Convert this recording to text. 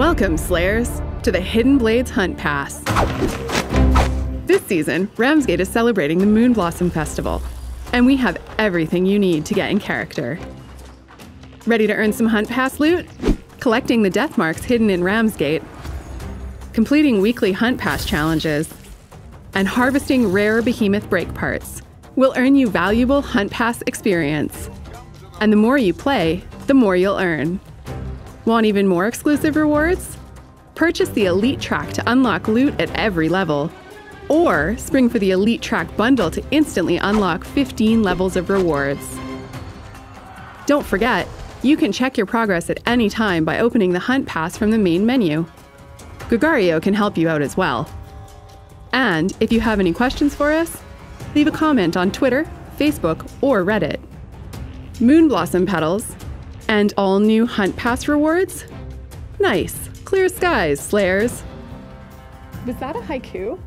Welcome, Slayers, to the Hidden Blades Hunt Pass. This season, Ramsgate is celebrating the Moon Blossom Festival, and we have everything you need to get in character. Ready to earn some Hunt Pass loot? Collecting the death marks hidden in Ramsgate, completing weekly Hunt Pass challenges, and harvesting rare behemoth break parts will earn you valuable Hunt Pass experience. And the more you play, the more you'll earn. Want even more exclusive rewards? Purchase the Elite Track to unlock loot at every level. Or spring for the Elite Track bundle to instantly unlock 15 levels of rewards. Don't forget, you can check your progress at any time by opening the Hunt Pass from the main menu. Gugario can help you out as well. And if you have any questions for us, leave a comment on Twitter, Facebook, or Reddit. Moon Blossom petals and all new Hunt Pass rewards? Nice. Clear skies, Slayers. Was that a haiku?